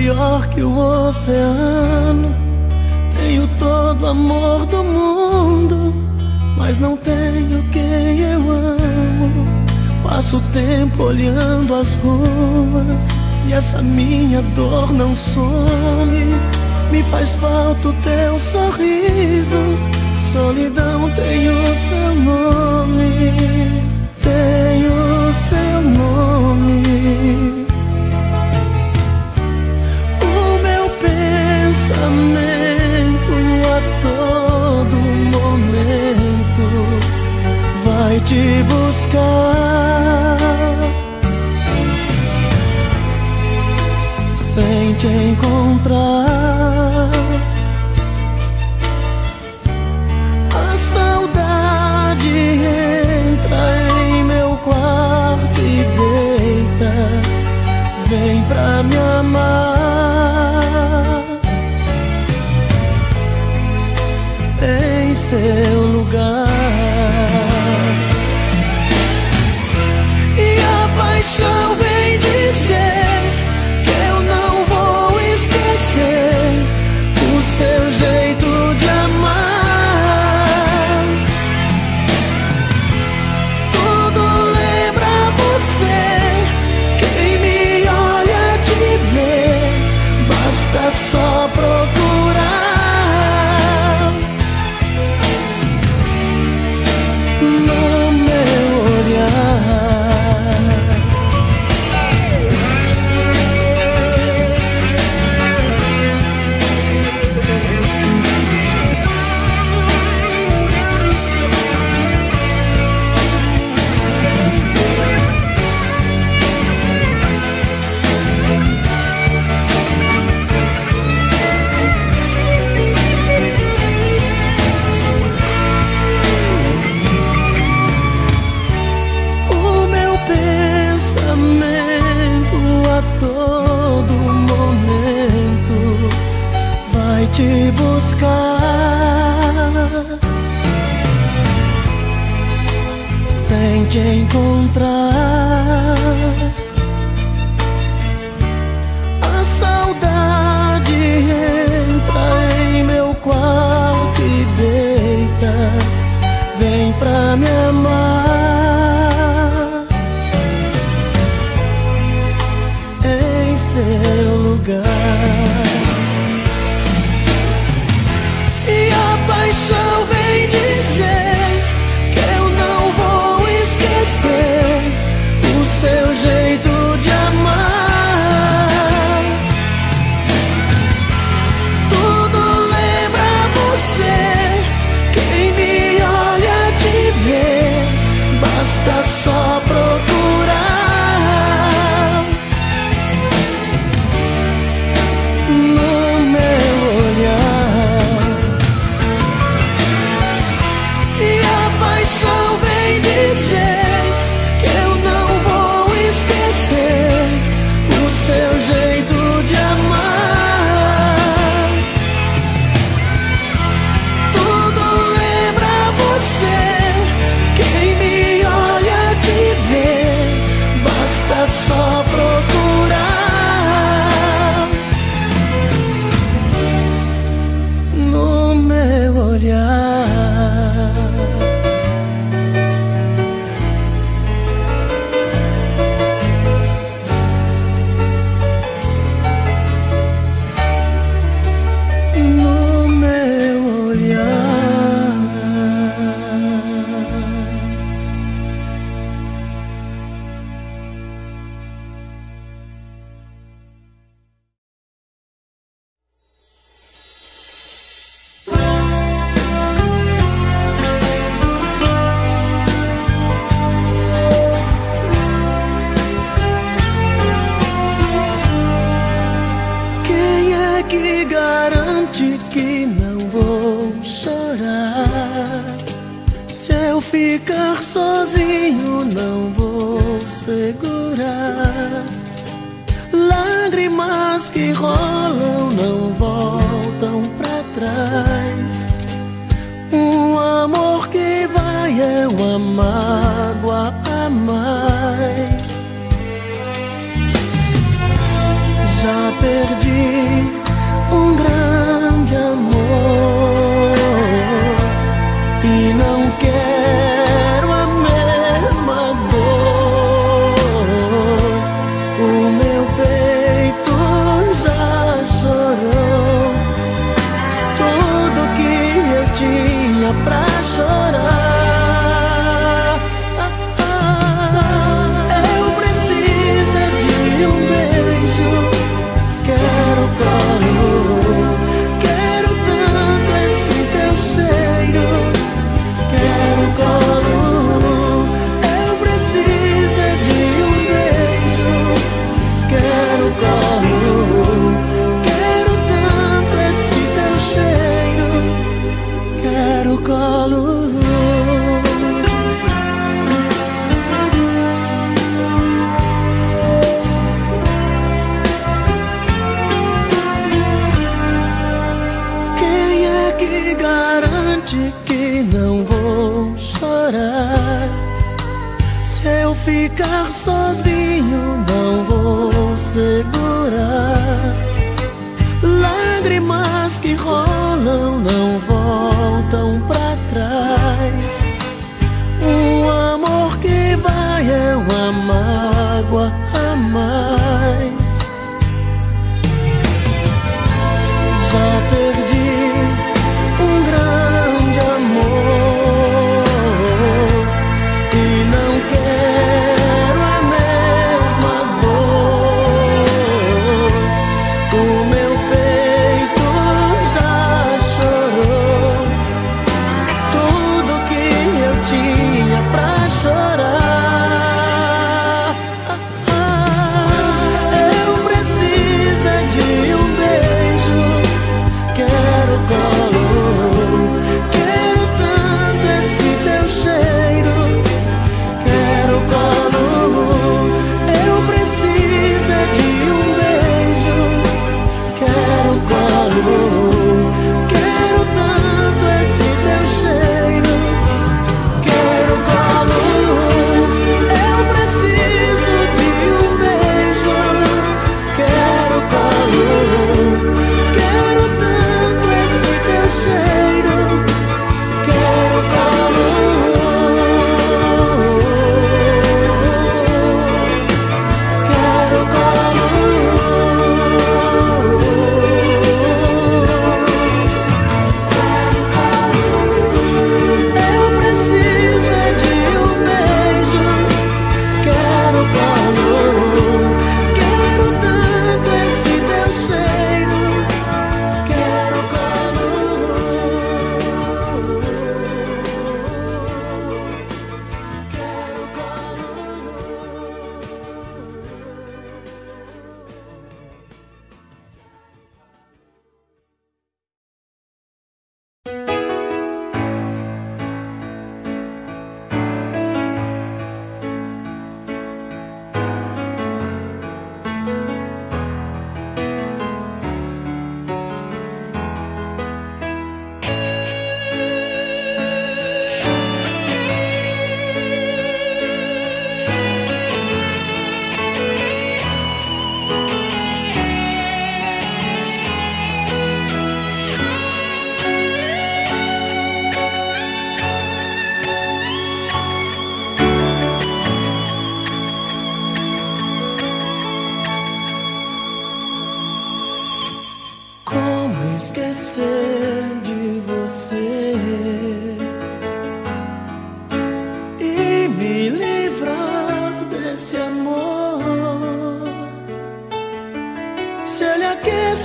maior que o oceano. Tenho todo o amor do mundo, mas não tenho quem eu amo. Passo o tempo olhando as ruas e essa minha dor não some. Me faz falta o teu sorriso, solidão tem o seu nome tem o seu nome. Pensamento a todo momento vai te buscar. Sem te encontrar. A saudade entra quarto e deita, vem pra me amar seu lugar. segurar. Lágrimas que rolam não voltam para trás. Um amor que vai é uma mágoa a mais. Já perdi um grande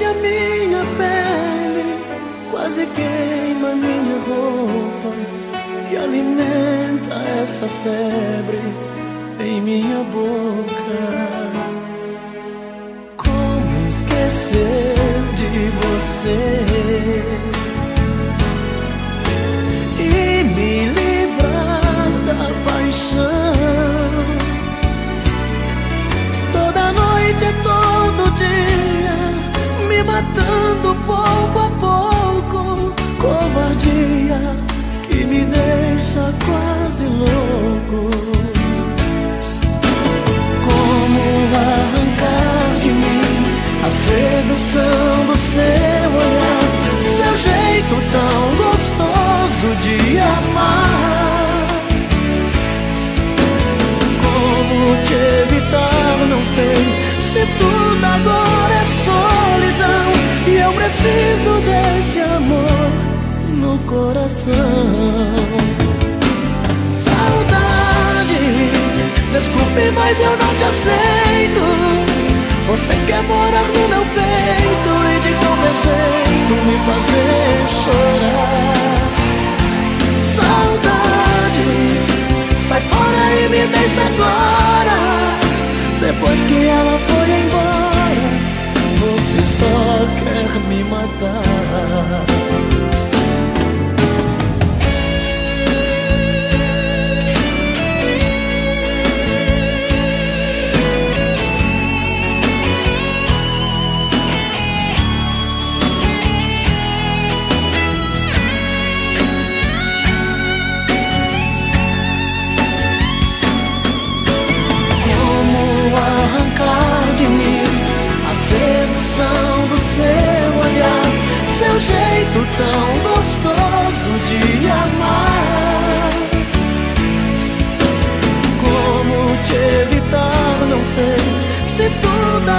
Aquece a minha pele, quase queima minha roupa e alimenta essa febre em minha boca. Como esquecer de você? De amar. Como te evitar, não sei. Se tudo agora é solidão e eu preciso desse amor no coração. Desculpe, mas eu não te aceito Você quer morar no meu peito E de qualquer jeito me fazer deixa agora. Depois que ela foi embora Você só quer me matar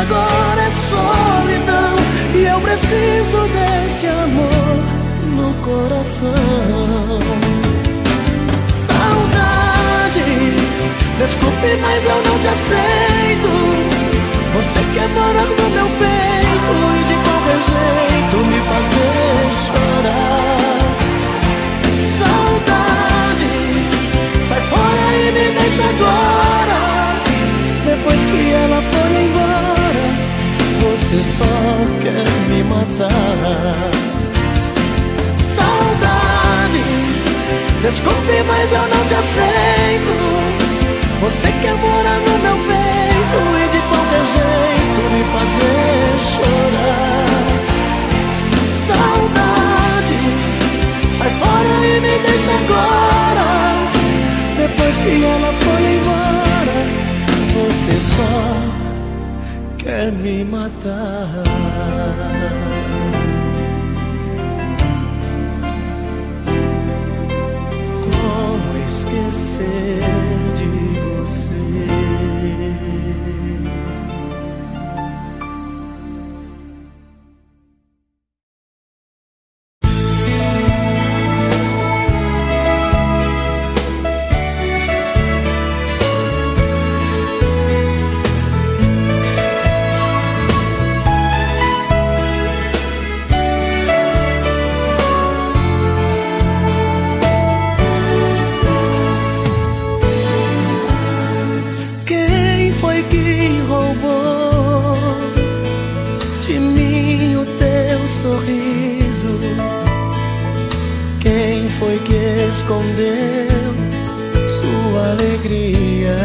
agora é solidão e eu preciso desse amor no coração. Saudade, desculpe, mas eu não te aceito. Você quer morar no meu peito e de qualquer jeito me fazer chorar. Saudade, sai fora e me deixa agora. Só quer me matar. Saudade, desculpe, mas eu não te aceito. Você quer morar no meu peito e de qualquer jeito me fazer chorar saudade Sai fora e me deixa agora Depois que ela foi embora Você só quer me matar. Como esquecer alegria.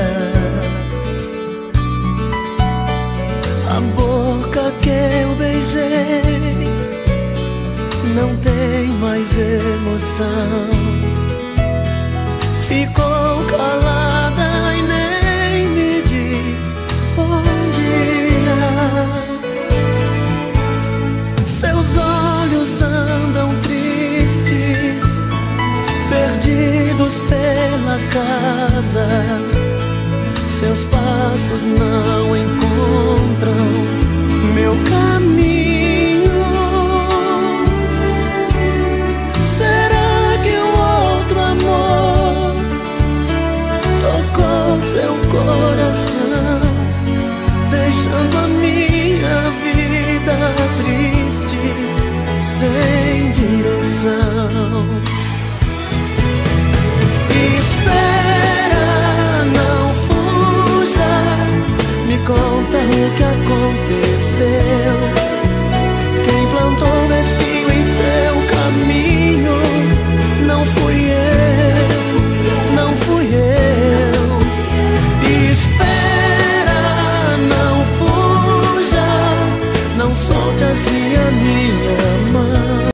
A boca que eu beijei não tem mais emoção. sua casa, seus passos não encontram meu caminho. Será que o outro amor tocou seu coração, deixando a minha vida triste? Sem